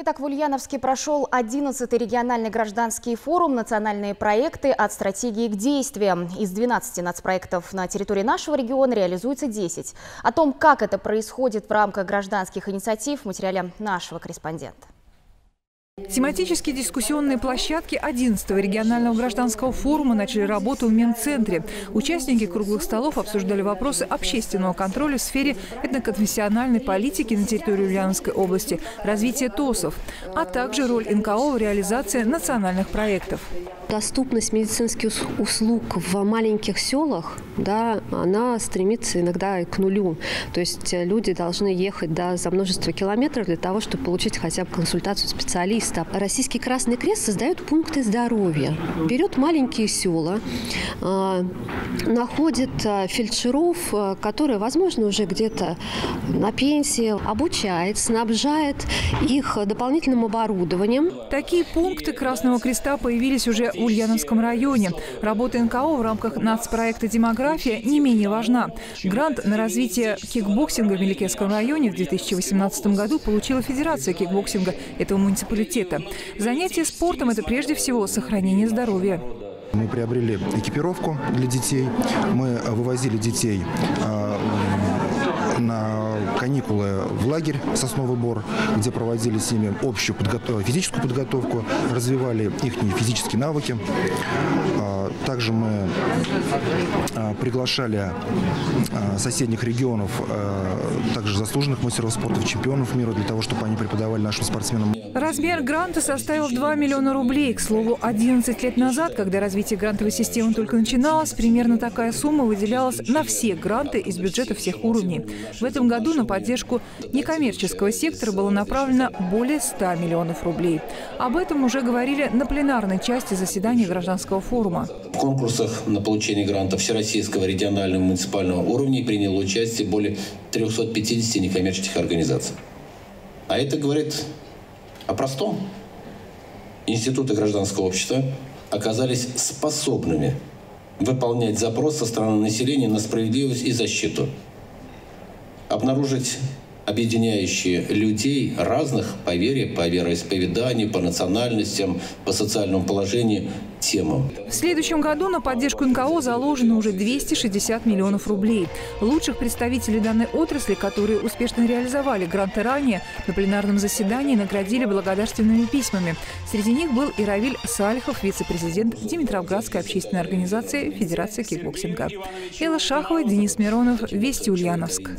Итак, в Ульяновске прошел 11-й региональный гражданский форум «Национальные проекты от стратегии к действиям». Из 12 нацпроектов на территории нашего региона реализуется 10. О том, как это происходит в рамках гражданских инициатив, в материале нашего корреспондента. Тематические дискуссионные площадки 11-го регионального гражданского форума начали работу в Минцентре. Участники круглых столов обсуждали вопросы общественного контроля в сфере этноконфессиональной политики на территории Ульяновской области, развития ТОСов, а также роль НКО в реализации национальных проектов. Доступность медицинских услуг в маленьких селах, да, она стремится иногда к нулю. То есть люди должны ехать да, за множество километров для того, чтобы получить хотя бы консультацию специалиста. Российский Красный Крест создает пункты здоровья. Берет маленькие села, а, находит а, фельдшеров, а, которые, возможно, уже где-то на пенсии, обучает, снабжает их дополнительным оборудованием. Такие пункты Красного Креста появились уже Ульяновском районе. Работа НКО в рамках нацпроекта «Демография» не менее важна. Грант на развитие кикбоксинга в Меликесском районе в 2018 году получила Федерация кикбоксинга этого муниципалитета. Занятие спортом – это прежде всего сохранение здоровья. Мы приобрели экипировку для детей, мы вывозили детей а, на каникулы в лагерь «Сосновый бор», где проводили с ними общую подготов... физическую подготовку, развивали их физические навыки. А, также мы а, приглашали а, соседних регионов, также заслуженных мастеров спорта, чемпионов мира, для того, чтобы они преподавали нашим спортсменам. Размер гранта составил 2 миллиона рублей. К слову, 11 лет назад, когда развитие грантовой системы только начиналось, примерно такая сумма выделялась на все гранты из бюджета всех уровней. В этом году на поддержку некоммерческого сектора было направлено более 100 миллионов рублей. Об этом уже говорили на пленарной части заседания гражданского форума. В конкурсах на получение грантов всероссийского регионального и муниципального уровня приняло участие более 350 некоммерческих организаций. А это говорит о простом. Институты гражданского общества оказались способными выполнять запрос со стороны населения на справедливость и защиту обнаружить объединяющие людей разных по вере, по вероисповеданию, по национальностям, по социальному положению темам. В следующем году на поддержку НКО заложено уже 260 миллионов рублей. Лучших представителей данной отрасли, которые успешно реализовали гранты ранее, на пленарном заседании наградили благодарственными письмами. Среди них был и Равиль Сальхов, вице-президент Димитровградской общественной организации Федерации кикбоксинга. Элла Шахова, Денис Миронов, Вести Ульяновск.